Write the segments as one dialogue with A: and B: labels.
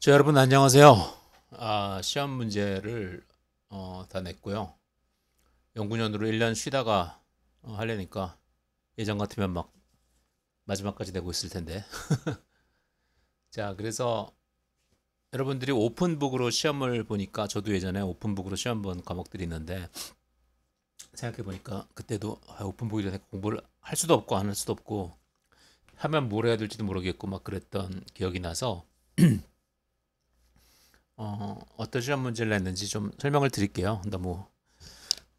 A: 자, 여러분 안녕하세요. 아, 시험 문제를 어, 다 냈고요. 연구년으로 1년 쉬다가 어, 하려니까 예전 같으면 막 마지막까지 내고 있을 텐데. 자, 그래서 여러분들이 오픈북으로 시험을 보니까 저도 예전에 오픈북으로 시험 본 과목들이 있는데 생각해 보니까 그때도 아, 오픈북이라 공부를 할 수도 없고 안 할 수도 없고 하면 뭘 해야 될지도 모르겠고 막 그랬던 기억이 나서 어, 어떤 시험 문제를 냈는지 좀 설명을 드릴게요. 너무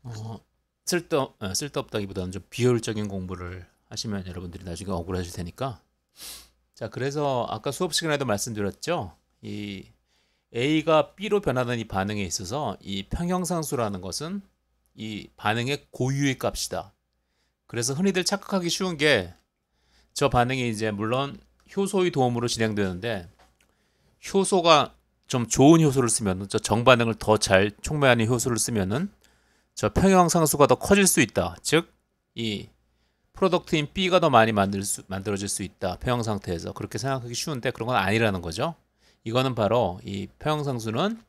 A: 어, 쓸데 어, 쓸데없다기보다는 좀 비효율적인 공부를 하시면 여러분들이 나중에 억울하실 테니까. 자, 그래서 아까 수업 시간에도 말씀드렸죠. 이 A가 B로 변하는 이 반응에 있어서 이 평형상수라는 것은 이 반응의 고유의 값이다. 그래서 흔히들 착각하기 쉬운 게 저 반응이 이제 물론 효소의 도움으로 진행되는데 효소가 좀 좋은 효소를 쓰면 저 정반응을 더 잘 촉매하는 효소를 쓰면은 저 평형상수가 더 커질 수 있다. 즉 이 product인 B가 더 많이 만들 수, 만들어질 수 있다. 평형 상태에서 그렇게 생각하기 쉬운데 그런 건 아니라는 거죠. 이거는 바로 이 평형상수는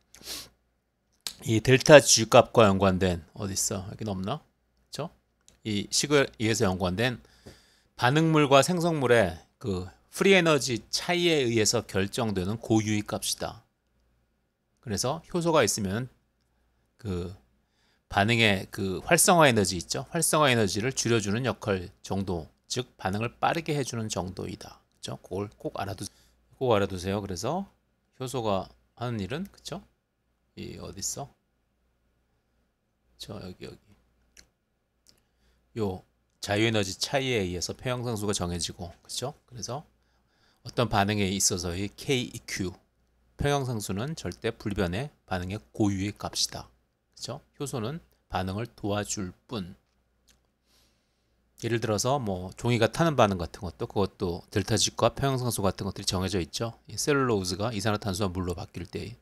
A: 이 델타 G 값과 연관된 어디 있어? 여기 없나? 그렇죠? 이 식을 의해서 연관된 반응물과 생성물의 그 free energy 차이에 의해서 결정되는 고유의 값이다. 그래서 효소가 있으면 그 반응의 그 활성화 에너지 있죠. 활성화 에너지를 줄여주는 역할 정도, 즉 반응을 빠르게 해주는 정도이다. 그렇죠? 그걸 꼭 알아두 꼭 알아두세요. 그래서 효소가 하는 일은 그렇죠? 이 어디 있어? 저 여기 여기 요 자유에너지 차이에 의해서 폐형상수가 정해지고 그렇죠? 그래서 어떤 반응에 있어서의 KEQ 평형상수는 절대 불변의 반응의 고유의 값이다. 그렇죠? 효소는 반응을 도와줄 뿐. 예를 들어서 뭐 종이가 타는 반응 같은 것도 그것도 델타 G과 평형상수 같은 것들이 정해져 있죠. 셀룰로즈가 이산화탄소와 물로 바뀔 때.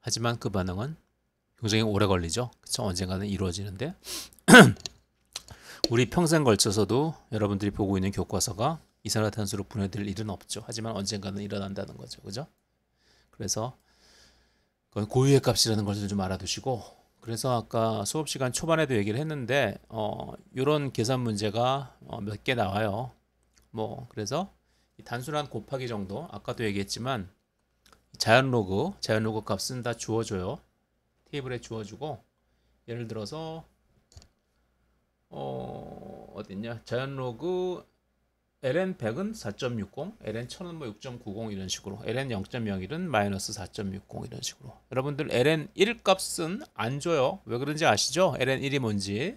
A: 하지만 그 반응은 굉장히 오래 걸리죠. 그렇죠? 언젠가는 이루어지는데 우리 평생 걸쳐서도 여러분들이 보고 있는 교과서가 이산화탄소로 분해될 일은 없죠. 하지만 언젠가는 일어난다는 거죠. 그죠? 그래서 고유의 값이라는 것을 좀 알아두시고 그래서 아까 수업 시간 초반에도 얘기를 했는데 어 이런 계산 문제가 어, 몇 개 나와요. 뭐 그래서 단순한 곱하기 정도 아까도 얘기했지만 자연 로그 자연 로그 값은 다 주어줘요. 테이블에 주어주고 예를 들어서 어 어딨냐 자연 로그 ln 100은 4.60, ln 1000은 뭐 6.90 이런 식으로, ln 0.01은 마이너스 4.60 이런 식으로. 여러분들 ln 1 값은 안 줘요. 왜 그런지 아시죠? ln 1이 뭔지.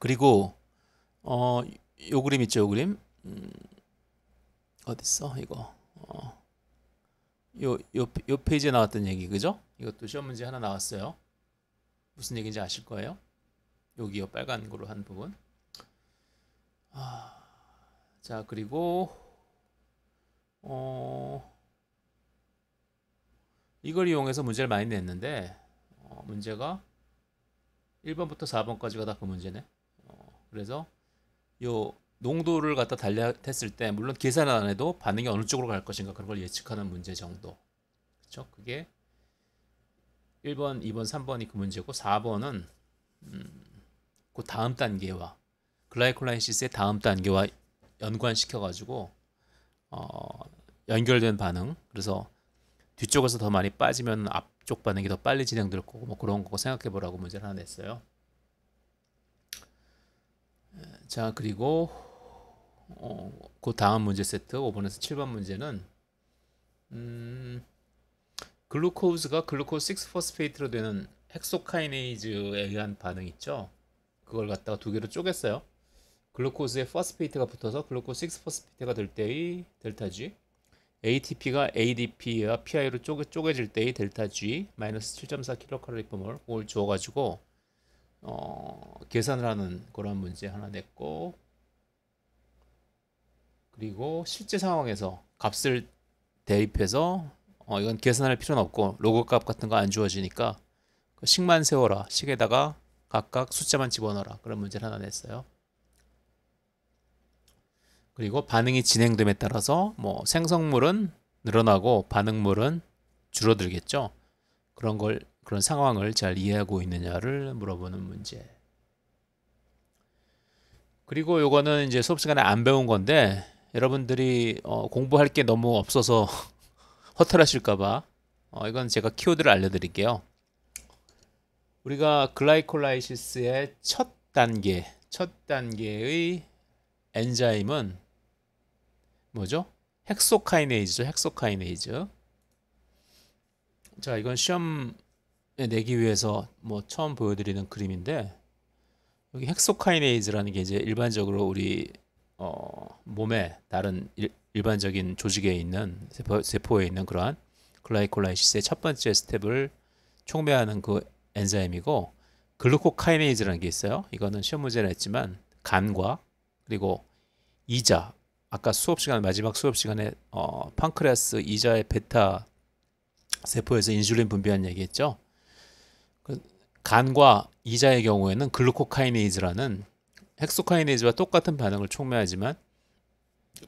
A: 그리고 어, 요 그림 있죠, 요 그림. 음, 어디 있어? 이거. 어. 요, 요, 요 페이지에 나왔던 얘기, 그죠? 이것도 시험 문제 하나 나왔어요. 무슨 얘기인지 아실 거예요? 여기요 빨간 거로 한 부분. 아, 자 그리고 어, 이걸 이용해서 문제를 많이 냈는데 어, 문제가 1번부터 4번까지가 다 그 문제네. 어, 그래서 요 농도를 갖다 달리했을 때 물론 계산 안 해도 반응이 어느 쪽으로 갈 것인가 그런 걸 예측하는 문제 정도. 그렇죠 그게 1번, 2번, 3번이 그 문제고 4번은 음, 그 다음 단계와 글라이콜라이시스의 다음 단계와 연관시켜 가지고 어, 연결된 반응 그래서 뒤쪽에서 더 많이 빠지면 앞쪽 반응이 더 빨리 진행될 거고 뭐 그런 거 생각해 보라고 문제를 하나 냈어요. 자 그리고 어, 그 다음 문제 세트 5번에서 7번 문제는 음, glucose가 glucose 6phosphate로 되는 hexokinase에 의한 반응 있죠. 그걸 갖다가 두 개로 쪼갰어요. glucose에 phosphate가 붙어서 glucose 6phosphate가 될 때의 델타 G, ATP가 ADP와 PI로 쪼개, 쪼개질 때의 델타 G 마이너스 7.4kcal/mol 그걸 주어가지고 어, 계산을 하는 그런 문제 하나 냈고 그리고 실제 상황에서 값을 대입해서 어, 이건 계산할 필요는 없고 로그 값 같은 거 안 주어지니까 그 식만 세워라 식에다가 각각 숫자만 집어넣어라. 그런 문제를 하나 냈어요. 그리고 반응이 진행됨에 따라서 뭐 생성물은 늘어나고 반응물은 줄어들겠죠. 그런 걸 그런 상황을 잘 이해하고 있느냐를 물어보는 문제. 그리고 요거는 이제 수업 시간에 안 배운 건데 여러분들이 어, 공부할 게 너무 없어서 허탈하실까봐 어, 이건 제가 키워드를 알려드릴게요. 우리가 글라이콜라이시스의 첫 단계, 첫 단계의 enzyme은 뭐죠? hexokinase죠. hexokinase. 자, 이건 시험에 내기 위해서 뭐 처음 보여드리는 그림인데 여기 hexokinase라는 게 이제 일반적으로 우리 어, 몸에 다른 일, 반적인 조직에 있는 세포, 세포에 있는 그러한 glycolysis의 첫 번째 스텝을 촉매하는 그 enzyme이고 글루코카이네이즈라는 게 있어요. 이거는 시험 문제를 했지만 간과 그리고 이자 아까 수업 시간 마지막 수업 시간에 어, 판크레아스 이자의 베타 세포에서 인슐린 분비한 얘기했죠. 그 간과 이자의 경우에는 글루코카이네이즈라는 헥소카이네이즈와 똑같은 반응을 촉매하지만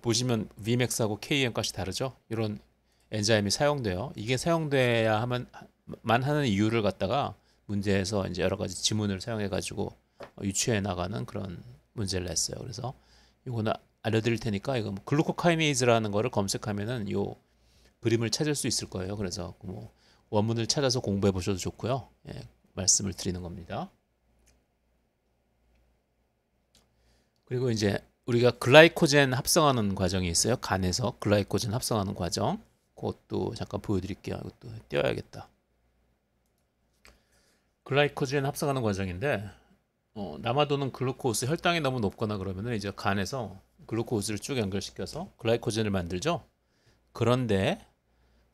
A: 보시면 Vmax하고 KM 값이 다르죠. 이런 엔자임이 사용돼요. 이게 사용돼야 하면 만 하는 이유를 갖다가 문제에서 이제 여러 가지 지문을 사용해 가지고 유추해 나가는 그런 문제를 냈어요. 그래서 이거는 알려드릴 테니까 이거 뭐 글루코카이네이즈라는 거를 검색하면은 요 그림을 찾을 수 있을 거예요. 그래서 뭐 원문을 찾아서 공부해 보셔도 좋고요. 예, 말씀을 드리는 겁니다. 그리고 이제 우리가 글라이코젠 합성하는 과정이 있어요. 간에서 글라이코젠 합성하는 과정. 그것도 잠깐 보여드릴게요. 이것도 띄워야겠다. glycogen 합성하는 과정인데 어, 남아도는 glucose 혈당이 너무 높거나 그러면은 이제 간에서 glucose를 쭉 연결시켜서 glycogen을 만들죠. 그런데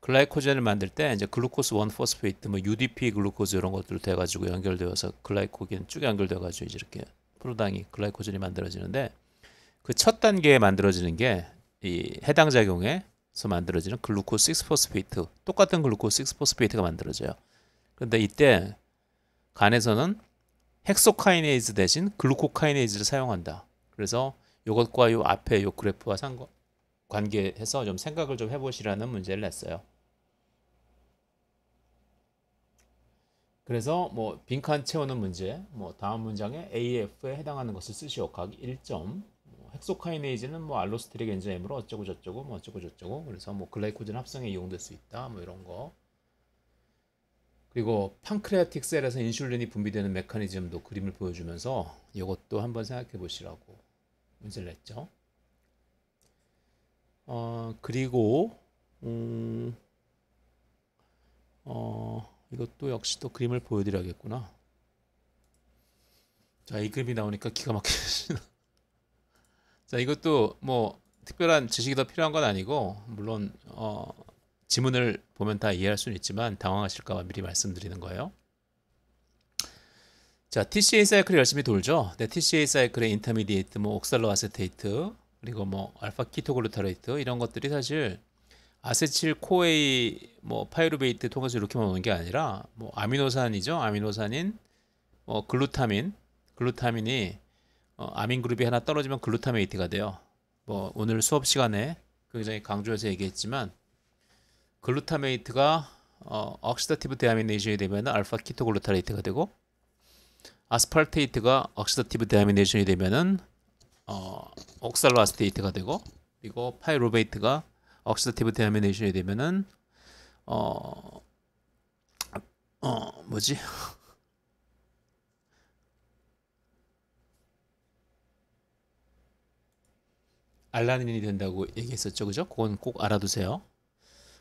A: glycogen을 만들 때 이제 glucose one phosphate 뭐 UDP glucose 이런 것들 돼 가지고 연결되어서 glycogen 쭉 연결돼 가지고 이제 이렇게 포도당이 glycogen이 만들어지는데 그 첫 단계에 만들어지는 게 이 해당 작용에서 만들어지는 glucose 6phosphate 똑같은 glucose 6phosphate가 만들어져요. 그런데 이때 간에서는 hexokinase 대신 glucokinase를 사용한다. 그래서 이것과 이 앞에 이 그래프와 상관 관계해서 좀 생각을 좀 해보시라는 문제를 냈어요. 그래서 뭐 빈칸 채우는 문제, 뭐 다음 문장에 AF에 해당하는 것을 쓰시오. 각 1점. 뭐 hexokinase는 뭐 allosteric enzyme으로 어쩌고 저쩌고 뭐 어쩌고 저쩌고. 그래서 뭐 glycogen 합성에 이용될 수 있다. 뭐 이런 거. 그리고 판크레아틱 셀에서 인슐린이 분비되는 메커니즘도 그림을 보여주면서 이것도 한번 생각해 보시라고 문제를 냈죠. 어, 그리고 음, 어, 이것도 역시 또 그림을 보여드려야겠구나. 자, 이 그림이 나오니까 기가 막히시나. 자, 이것도 뭐 특별한 지식이 더 필요한 건 아니고 물론 어, 지문을 보면 다 이해할 수는 있지만 당황하실까 봐 미리 말씀드리는 거예요. 자, TCA 사이클이 열심히 돌죠. 네, TCA 사이클의 intermediate, 뭐 oxaloacetate, 그리고 뭐 alpha ketoglutarate 이런 것들이 사실 acetyl CoA 뭐 pyruvate 통해서 이렇게만 오는 게 아니라 뭐 아미노산이죠. 아미노산인 뭐 글루타민, 글루타민이 어, 아민 그룹이 하나 떨어지면 glutamate가 돼요. 뭐 오늘 수업 시간에 굉장히 강조해서 얘기했지만 glutamate가 어, oxidative deamination이 되면 alpha ketoglutarate가 되고 aspartate가 oxidative deamination이 되면은 어, oxaloacetate가 되고 그리고 pyruvate가 oxidative deamination이 되면은 어, 어 뭐지? 알라닌이 된다고 얘기했었죠, 그죠? 그건 꼭 알아두세요.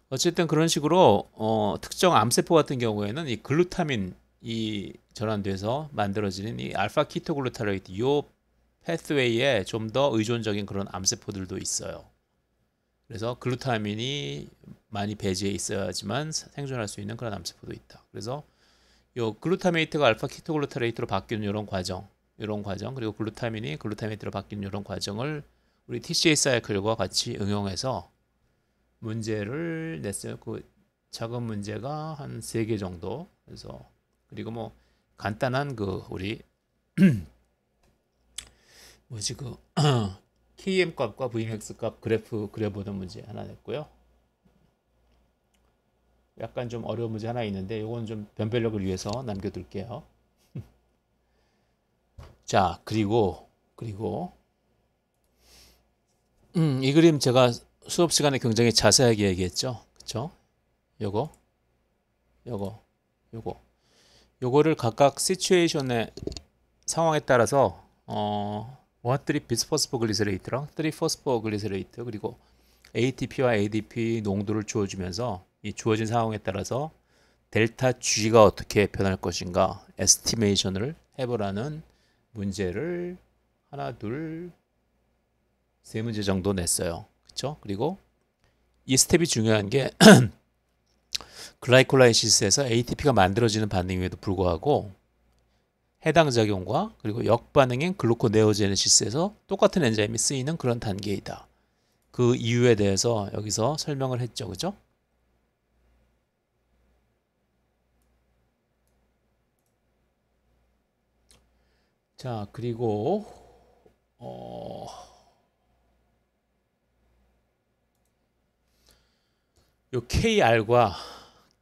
A: 어쨌든 그런 식으로 어, 특정 암세포 같은 경우에는 이 글루타민 이 전환돼서 만들어지는 이 alpha ketoglutarate 요 pathway에 좀 더 의존적인 그런 암세포들도 있어요. 그래서 글루타민이 많이 배지에 있어야지만 생존할 수 있는 그런 암세포도 있다. 그래서 요 glutamate가 alpha ketoglutarate로 바뀌는 이런 과정, 이런 과정 그리고 글루타민이 글루타메이트로 바뀌는 이런 과정을 우리 TCA 사이클과 같이 응용해서 문제를 냈어요. 그 작은 문제가 한 세 개 정도. 그래서 그리고 뭐 간단한 그 우리 뭐지 그 KM 값과 VMX 값 그래프 그려보는 문제 하나 냈고요. 약간 좀 어려운 문제 하나 있는데 이건 좀 변별력을 위해서 남겨둘게요. 자 그리고 그리고 음, 이 그림 제가 수업 시간에 굉장히 자세하게 얘기했죠. 그쵸? 요거 요거 요거 요거를 각각 시츄에이션의 상황에 따라서 어 one three bisphosphoglycerate랑 three phosphoglycerate 그리고 ATP와 ADP 농도를 주어 주면서 이 주어진 상황에 따라서 delta G가 어떻게 변할 것인가 estimation을 해보라는 문제를 하나 둘 세 문제 정도 냈어요. 그렇죠? 그리고 이 스텝이 중요한 게 glycolysis에서 ATP가 만들어지는 반응임에도 불구하고 해당 작용과 그리고 역반응인 gluconeogenesis에서 똑같은 enzyme이 쓰이는 그런 단계이다. 그 이유에 대해서 여기서 설명을 했죠. 그죠? 자, 그리고 요 KR과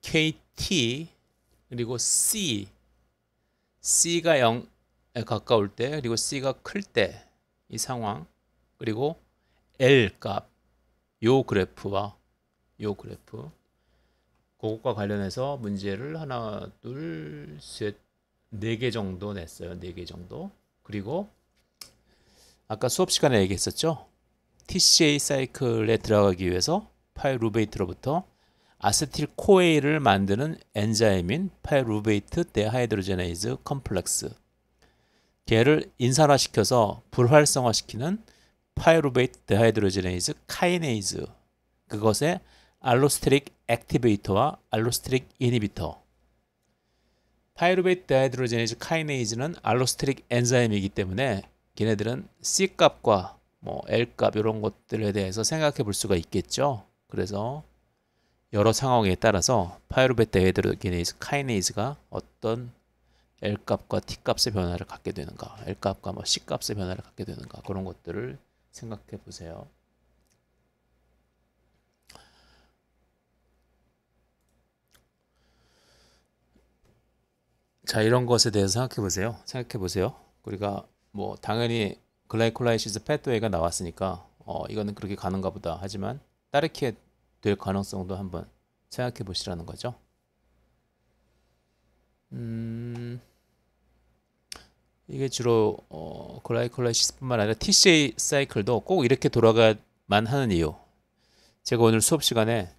A: KT 그리고 C C가 0에 가까울 때 그리고 C가 클 때 이 상황 그리고 L 값 요 그래프와 요 그래프. 그것과 관련해서 문제를 하나 둘셋네 개 정도 냈어요. 네 개 정도. 그리고 아까 수업 시간에 얘기했었죠? TCA 사이클에 들어가기 위해서 pyruvate로부터 acetyl CoA를 만드는 enzyme인 pyruvate dehydrogenase complex. 걔를 인산화시켜서 불활성화시키는 pyruvate dehydrogenase kinase. 그것의 allosteric activator와 allosteric inhibitor. pyruvate dehydrogenase kinase는 allosteric enzyme이기 때문에 걔네들은 C값과 뭐 L값 이런 것들에 대해서 생각해 볼 수가 있겠죠. 그래서 여러 상황에 따라서 pyruvate dehydrogenase kinase가 어떤 L값과 T값의 변화를 갖게 되는가 L값과 뭐 C값의 변화를 갖게 되는가 그런 것들을 생각해 보세요. 자 이런 것에 대해서 생각해 보세요. 생각해 보세요. 우리가 뭐 당연히 글라이콜라이시스 패트웨이가 나왔으니까 어 이거는 그렇게 가는가 보다 하지만 따르게 될 가능성도 한번 생각해 보시라는 거죠. 음, 이게 주로 어, 글라이콜라이시스뿐만 아니라 TCA 사이클도 꼭 이렇게 돌아가만 하는 이유. 제가 오늘 수업 시간에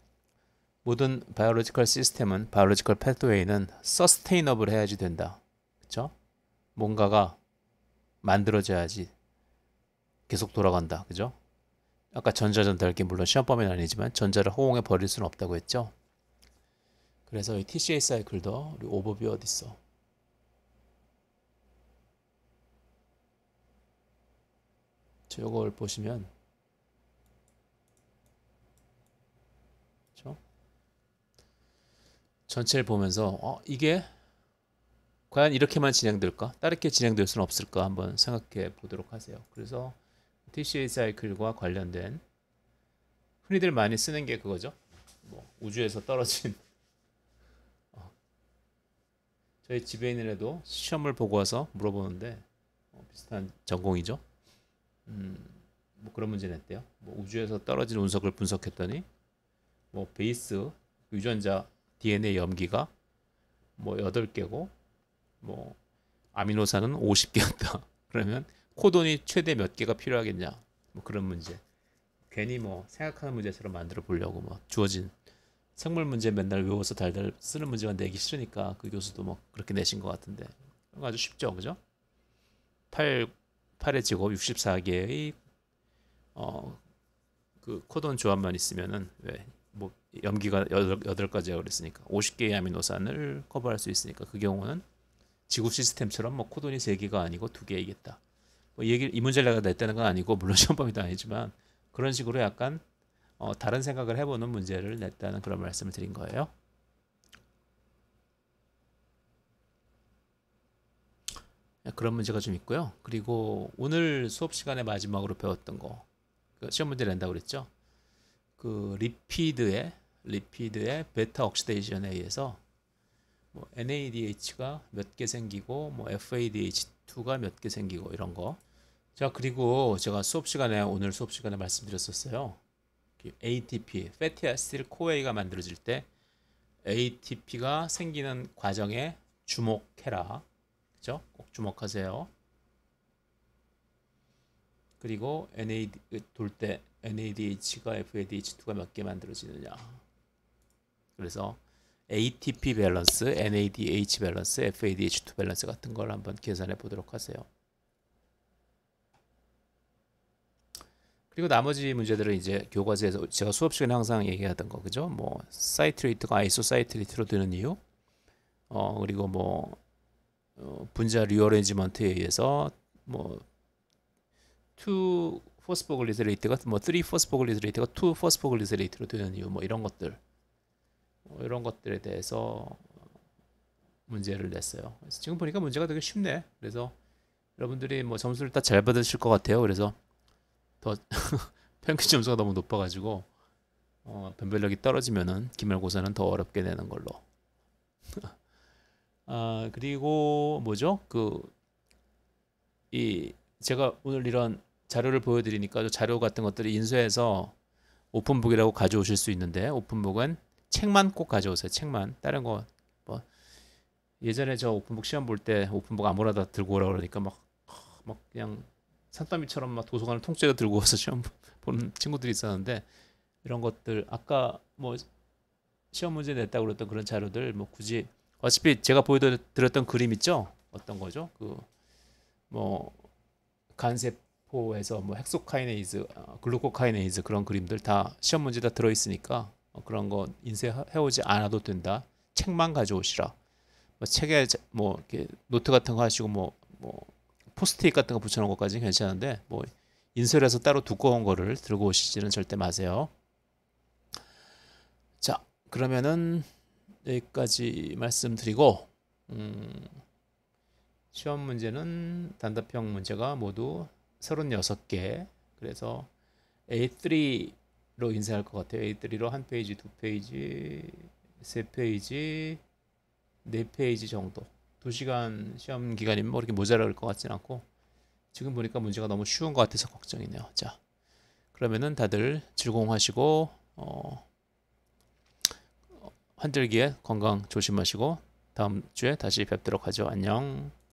A: 모든 biological 시스템은 biological pathway는 sustainable 해야지 된다. 그렇죠? 뭔가가 만들어져야지 계속 돌아간다. 그죠? 아까 전자전달계 물론 시험 범위는 아니지만 전자를 허공에 버릴 수는 없다고 했죠. 그래서 이 TCA 사이클도 우리 오버뷰 어디 있어? 저걸 보시면? 전체를 보면서 어, 이게 과연 이렇게만 진행될까? 다르게 진행될 수는 없을까? 한번 생각해 보도록 하세요. 그래서 TCA 사이클과 관련된 흔히들 많이 쓰는 게 그거죠. 뭐 우주에서 떨어진 어. 저희 애도 시험을 보고 와서 물어보는데 어, 비슷한 전공이죠. 음, 뭐 그런 문제 냈대요. 뭐 우주에서 떨어진 운석을 분석했더니 뭐 베이스 유전자 DNA 염기가 뭐 8개고 뭐 아미노산은 50개였다. 그러면 코돈이 최대 몇 개가 필요하겠냐? 뭐 그런 문제. 괜히 뭐 생각하는 문제처럼 만들어 보려고 뭐 주어진 생물 문제 맨날 외워서 달달 쓰는 문제만 내기 싫으니까 그 교수도 뭐 그렇게 내신 것 같은데. 아주 쉽죠 그죠? 8 8의 제곱 64개의 어 그 코돈 조합만 있으면은 왜 뭐 염기가 8, 8가지가 그랬으니까 50개의 아미노산을 커버할 수 있으니까 그 경우는 지구 시스템처럼 뭐 코돈이 3개가 아니고 2개이겠다 뭐 얘기 이 문제를 내가 냈다는 건 아니고 물론 시험 범위도 아니지만 그런 식으로 약간 어, 다른 생각을 해보는 문제를 냈다는 그런 말씀을 드린 거예요. 네, 그런 문제가 좀 있고요. 그리고 오늘 수업 시간에 마지막으로 배웠던 거 그 시험 문제 낸다고 그랬죠. 그 lipid의 lipid의 beta oxidation에 의해서 뭐 NADH가 몇 개 생기고 뭐 FADH2가 몇 개 생기고 이런 거. 자, 그리고 제가 수업 시간에 오늘 수업 시간에 말씀드렸었어요. ATP, fatty acid CoA가 만들어질 때 ATP가 생기는 과정에 주목해라. 그죠? 꼭 주목하세요. 그리고 NAD 돌 때 NADH가 FADH2가 몇 개 만들어지느냐. 그래서 ATP 밸런스, NADH 밸런스, FADH2 밸런스 같은 걸 한번 계산해 보도록 하세요. 그리고 나머지 문제들은 이제 교과서에서 제가 수업 시간에 항상 얘기하던 거 그죠? 뭐 citrate가 isocitrate로 되는 이유, 어 그리고 뭐 어, 분자 rearrangement에 의해서 뭐 two phosphoglycerate가 뭐 three phosphoglycerate가 two phosphoglycerate로 되는 이유 뭐 이런 것들 뭐 이런 것들에 대해서 문제를 냈어요. 그래서 지금 보니까 문제가 되게 쉽네. 그래서 여러분들이 뭐 점수를 다 잘 받으실 것 같아요. 그래서 더 평균 점수가 너무 높아가지고 어, 변별력이 떨어지면은 기말고사는 더 어렵게 되는 걸로. 아 그리고 뭐죠? 그 이 제가 오늘 이런 자료를 보여드리니까 자료 같은 것들을 인쇄해서 오픈북이라고 가져오실 수 있는데 오픈북은 책만 꼭 가져오세요. 책만 다른 거 뭐 예전에 저 오픈북 시험 볼 때 오픈북 아무나 다 들고 오라 그러니까 막 막 그냥 산더미처럼 막 도서관을 통째로 들고 와서 시험 보는 친구들이 있었는데 이런 것들 아까 뭐 시험 문제 냈다고 그랬던 그런 자료들 뭐 굳이 어차피 제가 보여드렸던 그림 있죠? 어떤 거죠? 그 뭐 간세포에서 뭐 hexokinase 어, glucokinase 그런 그림들 다 시험 문제 다 들어있으니까 어, 그런 거 인쇄해오지 않아도 된다. 책만 가져오시라. 뭐 책에 뭐 이렇게 노트 같은 거 하시고 뭐뭐 뭐 포스트잇 같은 거 붙여놓은 것까지 괜찮은데 뭐 인쇄를 해서 따로 두꺼운 거를 들고 오시지는 절대 마세요. 자 그러면은 여기까지 말씀드리고 음, 시험 문제는 단답형 문제가 모두 36개 그래서 A3로 인쇄할 것 같아요. A3로 한 페이지, 두 페이지, 세 페이지, 네 페이지 정도 2시간 시험 기간이면 뭐 이렇게 모자랄 것 같진 않고 지금 보니까 문제가 너무 쉬운 것 같아서 걱정이네요. 자, 그러면은 다들 즐거움하시고 어, 환절기에 건강 조심하시고 다음 주에 다시 뵙도록 하죠. 안녕.